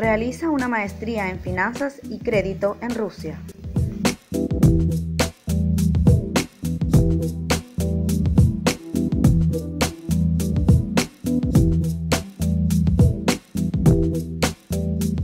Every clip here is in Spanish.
realiza una maestría en finanzas y crédito en Rusia.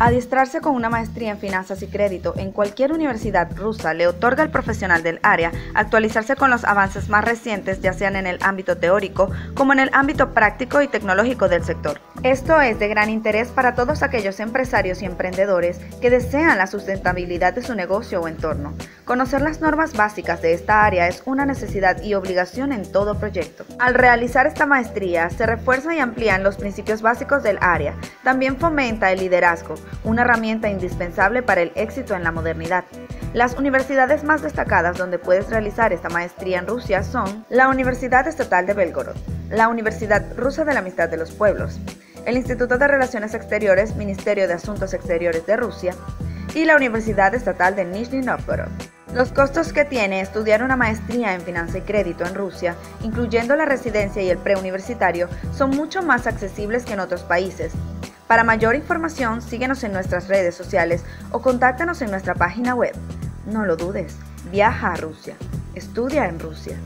Adiestrarse con una maestría en finanzas y crédito en cualquier universidad rusa le otorga al profesional del área actualizarse con los avances más recientes, ya sean en el ámbito teórico como en el ámbito práctico y tecnológico del sector. Esto es de gran interés para todos aquellos empresarios y emprendedores que desean la sustentabilidad de su negocio o entorno. Conocer las normas básicas de esta área es una necesidad y obligación en todo proyecto. Al realizar esta maestría, se refuerzan y amplían los principios básicos del área. También fomenta el liderazgo, una herramienta indispensable para el éxito en la modernidad. Las universidades más destacadas donde puedes realizar esta maestría en Rusia son la Universidad Estatal de Belgorod, la Universidad Rusa de la Amistad de los Pueblos, el Instituto de Relaciones Exteriores, Ministerio de Asuntos Exteriores de Rusia y la Universidad Estatal de Nizhny Novgorod. Los costos que tiene estudiar una maestría en finanza y crédito en Rusia, incluyendo la residencia y el preuniversitario, son mucho más accesibles que en otros países, para mayor información, síguenos en nuestras redes sociales o contáctanos en nuestra página web. No lo dudes, viaja a Rusia, estudia en Rusia.